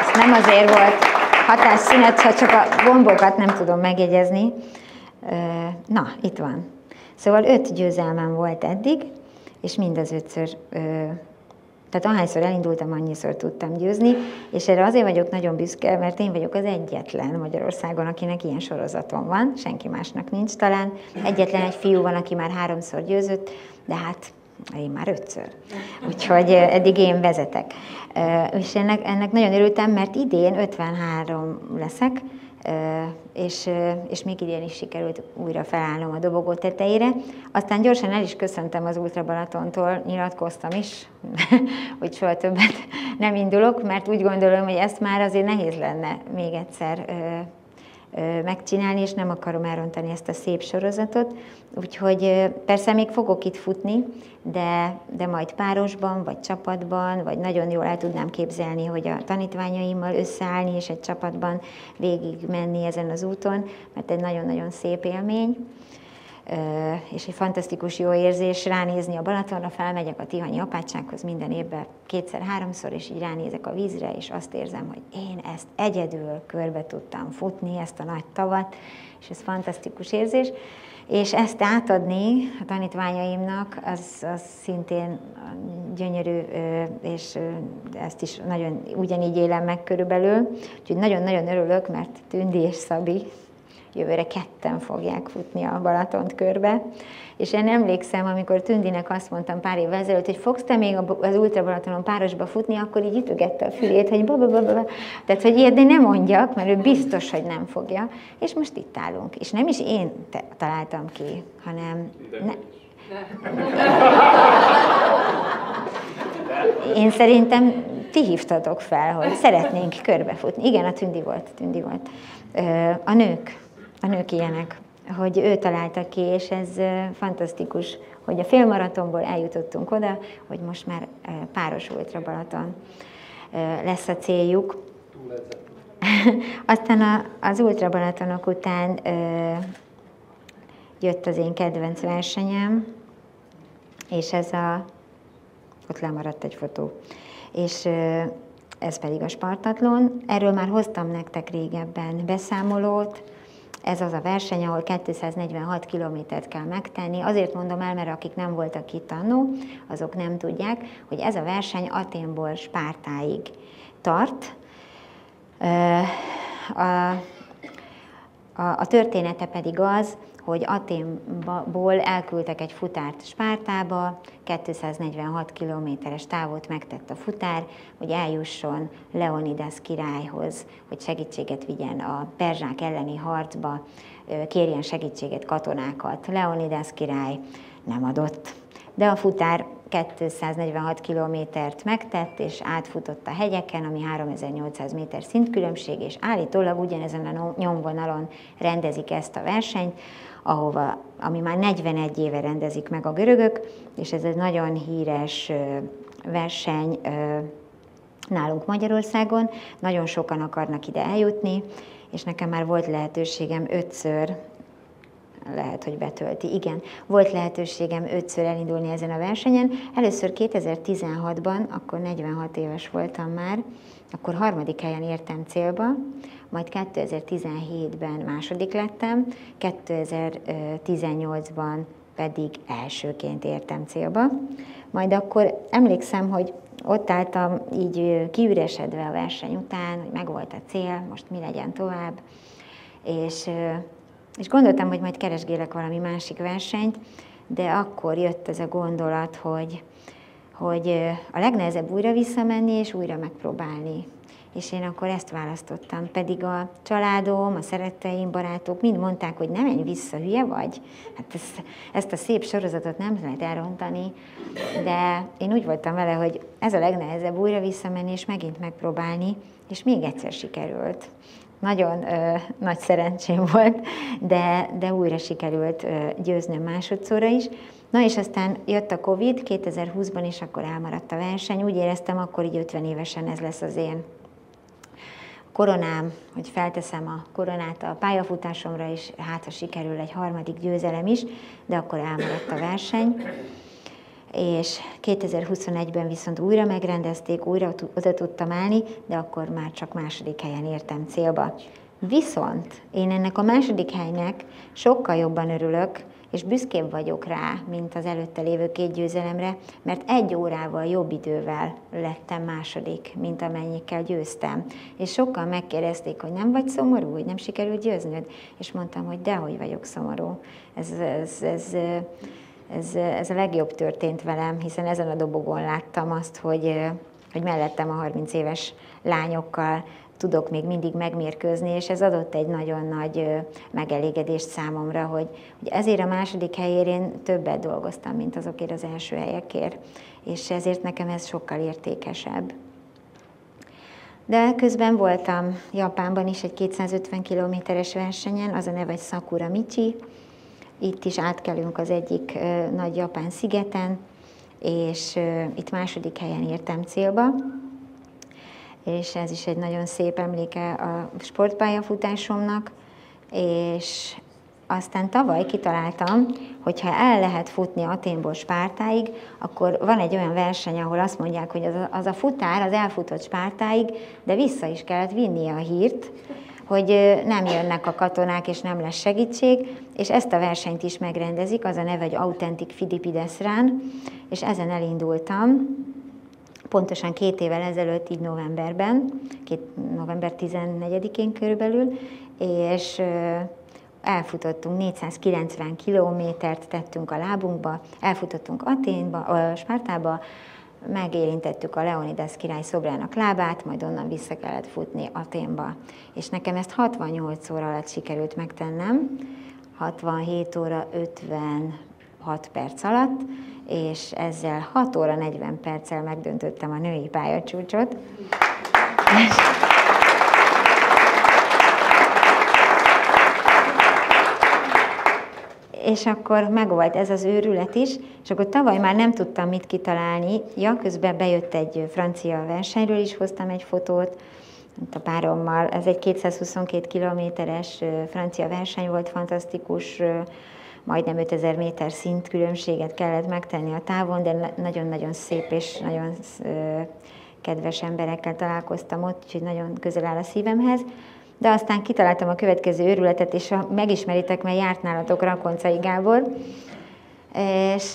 ez nem azért volt hatásszünet, ha csak a gombokat nem tudom megjegyezni. Na, itt van. Szóval öt győzelmem volt eddig, és mind az ötször tehát ahányszor elindultam, annyiszor tudtam győzni, és erre azért vagyok nagyon büszke, mert én vagyok az egyetlen Magyarországon, akinek ilyen sorozatom van, senki másnak nincs talán. Egyetlen egy fiú van, aki már háromszor győzött, de hát én már ötször. Úgyhogy eddig én vezetek. És ennek, ennek nagyon örültem, mert idén 53 leszek, és, és még idén is sikerült újra felállnom a dobogó tetejére. Aztán gyorsan el is köszöntem az Ultra Balatontól, nyilatkoztam is, (laughs) hogy soha többet nem indulok, mert úgy gondolom, hogy ezt már azért nehéz lenne még egyszer megcsinálni, és nem akarom elrontani ezt a szép sorozatot. Úgyhogy persze még fogok itt futni, de, de majd párosban, vagy csapatban, vagy nagyon jól el tudnám képzelni, hogy a tanítványaimmal összeállni, és egy csapatban végig menni ezen az úton, mert egy nagyon-nagyon szép élmény és egy fantasztikus jó érzés ránézni a Balatonra, felmegyek a Tihanyi apátsághoz minden évben kétszer-háromszor, és így ránézek a vízre, és azt érzem, hogy én ezt egyedül körbe tudtam futni, ezt a nagy tavat, és ez fantasztikus érzés. És ezt átadni a tanítványaimnak, az, az szintén gyönyörű, és ezt is nagyon ugyanígy élem meg körülbelül. Úgyhogy nagyon-nagyon örülök, mert Tündi és Szabi jövőre ketten fogják futni a Balatont körbe. És én emlékszem, amikor Tündinek azt mondtam pár évvel ezelőtt, hogy fogsz te még az Ultra Balatonon párosba futni, akkor így ütögette a fülét, hogy ba, ba, ba, ba. Tehát, hogy ilyet nem mondjak, mert ő biztos, hogy nem fogja. És most itt állunk. És nem is én te, találtam ki, hanem... Ne, (laughs) én szerintem ti hívtatok fel, hogy szeretnénk körbefutni. Igen, a Tündi volt, Tündi volt. A nők, a nők ilyenek, hogy ő találta ki, és ez fantasztikus, hogy a félmaratonból eljutottunk oda, hogy most már páros ultra Balaton lesz a céljuk. (laughs) Aztán a, az ultra Balatonok után jött az én kedvenc versenyem, és ez a, ott lemaradt egy fotó, és ez pedig a Spartatlon. Erről már hoztam nektek régebben beszámolót, ez az a verseny, ahol 246 kilométert kell megtenni. Azért mondom el, mert akik nem voltak itt annó, azok nem tudják, hogy ez a verseny Aténból Spártáig tart. A, a, a története pedig az, hogy Aténból elküldtek egy futárt Spártába, 246 kilométeres távot megtett a futár, hogy eljusson Leonidas királyhoz, hogy segítséget vigyen a perzsák elleni harcba, kérjen segítséget katonákat. Leonidas király nem adott. De a futár 246 kilométert megtett, és átfutott a hegyeken, ami 3800 méter szintkülönbség, és állítólag ugyanezen a nyomvonalon rendezik ezt a versenyt, ahova, ami már 41 éve rendezik meg a görögök, és ez egy nagyon híres verseny nálunk Magyarországon. Nagyon sokan akarnak ide eljutni, és nekem már volt lehetőségem ötször lehet, hogy betölti. Igen, volt lehetőségem ötször elindulni ezen a versenyen. Először 2016-ban, akkor 46 éves voltam már, akkor harmadik helyen értem célba, majd 2017-ben második lettem, 2018-ban pedig elsőként értem célba. Majd akkor emlékszem, hogy ott álltam így kiüresedve a verseny után, hogy megvolt a cél, most mi legyen tovább, és és gondoltam, hogy majd keresgélek valami másik versenyt, de akkor jött ez a gondolat, hogy, hogy a legnehezebb újra visszamenni és újra megpróbálni. És én akkor ezt választottam. Pedig a családom, a szeretteim, barátok mind mondták, hogy nem menj vissza, hülye vagy. Hát ezt, ezt a szép sorozatot nem lehet elrontani. De én úgy voltam vele, hogy ez a legnehezebb újra visszamenni és megint megpróbálni, és még egyszer sikerült nagyon ö, nagy szerencsém volt, de, de újra sikerült ö, győznöm másodszorra is. Na és aztán jött a Covid 2020-ban, és akkor elmaradt a verseny. Úgy éreztem, akkor így 50 évesen ez lesz az én koronám, hogy felteszem a koronát a pályafutásomra, és hát ha sikerül egy harmadik győzelem is, de akkor elmaradt a verseny és 2021-ben viszont újra megrendezték, újra oda tudtam állni, de akkor már csak második helyen értem célba. Viszont én ennek a második helynek sokkal jobban örülök, és büszkébb vagyok rá, mint az előtte lévő két győzelemre, mert egy órával jobb idővel lettem második, mint amennyikkel győztem. És sokan megkérdezték, hogy nem vagy szomorú, hogy nem sikerült győznöd, és mondtam, hogy dehogy vagyok szomorú. Ez, ez, ez, ez ez, a legjobb történt velem, hiszen ezen a dobogon láttam azt, hogy, hogy mellettem a 30 éves lányokkal tudok még mindig megmérkőzni, és ez adott egy nagyon nagy megelégedést számomra, hogy, hogy ezért a második helyért én többet dolgoztam, mint azokért az első helyekért, és ezért nekem ez sokkal értékesebb. De közben voltam Japánban is egy 250 kilométeres versenyen, az a neve egy Sakura Michi, itt is átkelünk az egyik nagy japán szigeten, és itt második helyen értem célba, és ez is egy nagyon szép emléke a sportpályafutásomnak, és aztán tavaly kitaláltam, hogy ha el lehet futni Aténból Spártáig, akkor van egy olyan verseny, ahol azt mondják, hogy az a, az a futár az elfutott Spártáig, de vissza is kellett vinnie a hírt, hogy nem jönnek a katonák, és nem lesz segítség, és ezt a versenyt is megrendezik, az a neve, hogy Authentic Fidipides Run, és ezen elindultam, pontosan két évvel ezelőtt, így novemberben, két, november 14-én körülbelül, és elfutottunk 490 kilométert, tettünk a lábunkba, elfutottunk Aténba, Spártába, megérintettük a Leonidas király szobrának lábát, majd onnan vissza kellett futni Aténba. És nekem ezt 68 óra alatt sikerült megtennem, 67 óra 56 perc alatt, és ezzel 6 óra 40 perccel megdöntöttem a női pályacsúcsot. és akkor megvolt ez az őrület is, és akkor tavaly már nem tudtam mit kitalálni. Ja, közben bejött egy francia versenyről is, hoztam egy fotót, a párommal. Ez egy 222 kilométeres francia verseny volt, fantasztikus, majdnem 5000 méter szint különbséget kellett megtenni a távon, de nagyon-nagyon szép és nagyon kedves emberekkel találkoztam ott, úgyhogy nagyon közel áll a szívemhez. De aztán kitaláltam a következő őrületet, és ha megismeritek, mert járt nálatok Rakoncai Gábor, És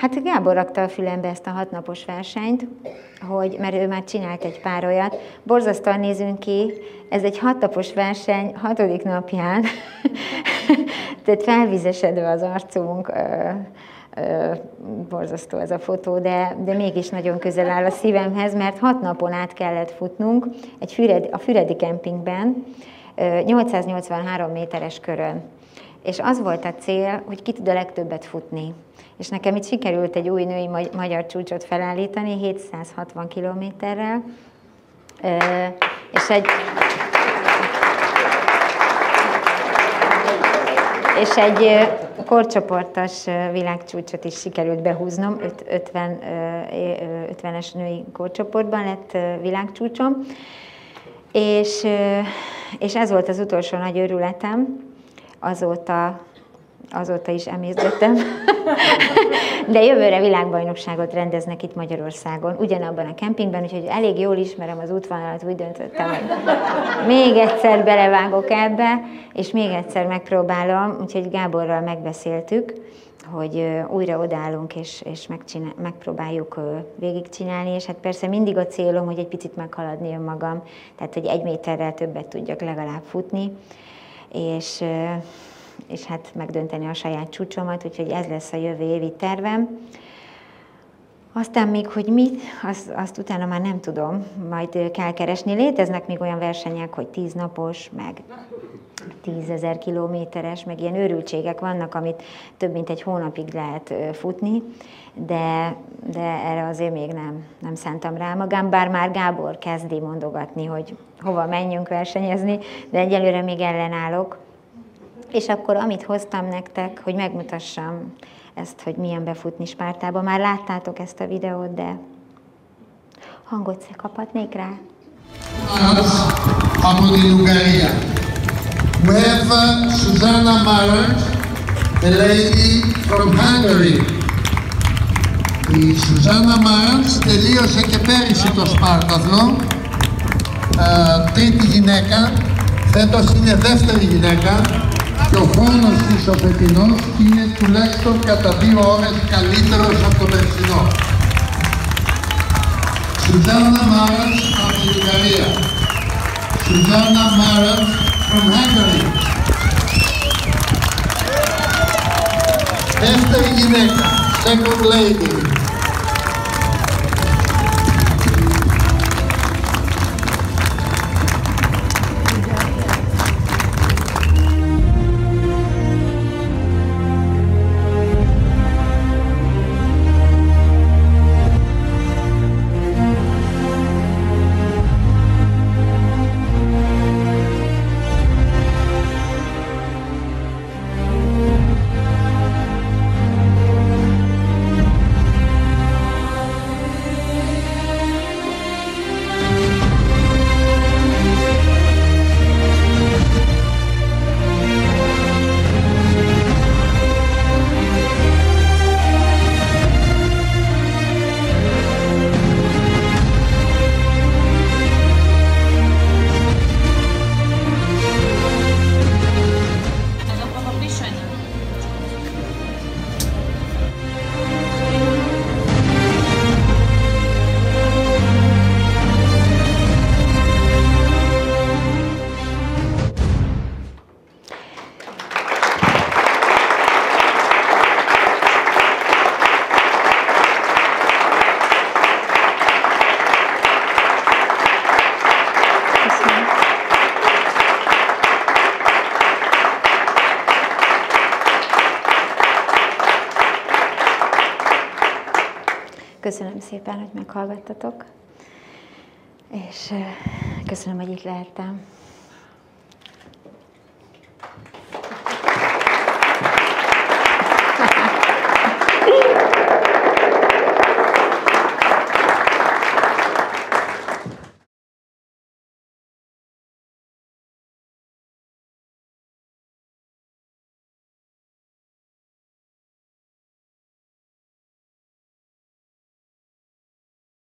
hát Gábor rakta a fülembe ezt a hatnapos versenyt, hogy, mert ő már csinált egy pár olyat. Borzasztóan nézünk ki, ez egy hatnapos verseny, hatodik napján, (laughs) tehát felvizesedve az arcunk, borzasztó ez a fotó, de, de mégis nagyon közel áll a szívemhez, mert hat napon át kellett futnunk egy Füred, a Füredi kempingben, 883 méteres körön. És az volt a cél, hogy ki tud a legtöbbet futni. És nekem itt sikerült egy új női magyar csúcsot felállítani 760 kilométerrel, és egy, és egy korcsoportos világcsúcsot is sikerült behúznom, 50, 50-es női korcsoportban lett világcsúcsom, és, és ez volt az utolsó nagy örületem, azóta azóta is emészgettem. (laughs) De jövőre világbajnokságot rendeznek itt Magyarországon, ugyanabban a kempingben, úgyhogy elég jól ismerem az útvonalat, úgy döntöttem, hogy még egyszer belevágok ebbe, és még egyszer megpróbálom, úgyhogy Gáborral megbeszéltük, hogy újra odállunk, és, és megpróbáljuk végigcsinálni, és hát persze mindig a célom, hogy egy picit meghaladni önmagam, tehát hogy egy méterrel többet tudjak legalább futni, és és hát megdönteni a saját csúcsomat, úgyhogy ez lesz a jövő évi tervem. Aztán még, hogy mit, azt, azt utána már nem tudom, majd kell keresni. Léteznek még olyan versenyek, hogy tíz napos, meg tízezer kilométeres, meg ilyen őrültségek vannak, amit több mint egy hónapig lehet futni, de, de erre azért még nem, nem szántam rá magam, bár már Gábor kezdi mondogatni, hogy hova menjünk versenyezni, de egyelőre még ellenállok. És akkor amit hoztam nektek, hogy megmutassam ezt, hogy milyen befutni Spártába. Már láttátok ezt a videót, de hangot kaphatnék rá? από την Ουγγαρία. We have uh, Susanna Marant, a lady from Hungary. Η Σουζάννα Μάραντς τελείωσε και πέρυσι το Σπάρταθλο, τρίτη γυναίκα, φέτος είναι δεύτερη γυναίκα και ο χρόνος της ο φετινός είναι τουλάχιστον κατά δύο ώρες καλύτερος από το περσινό. Σουζάννα Μάρας από την Ιταλία. Σουζάννα Μάρας from Hungary. Δεύτερη γυναίκα, second lady, szépen, hogy meghallgattatok, és köszönöm, hogy itt lehettem.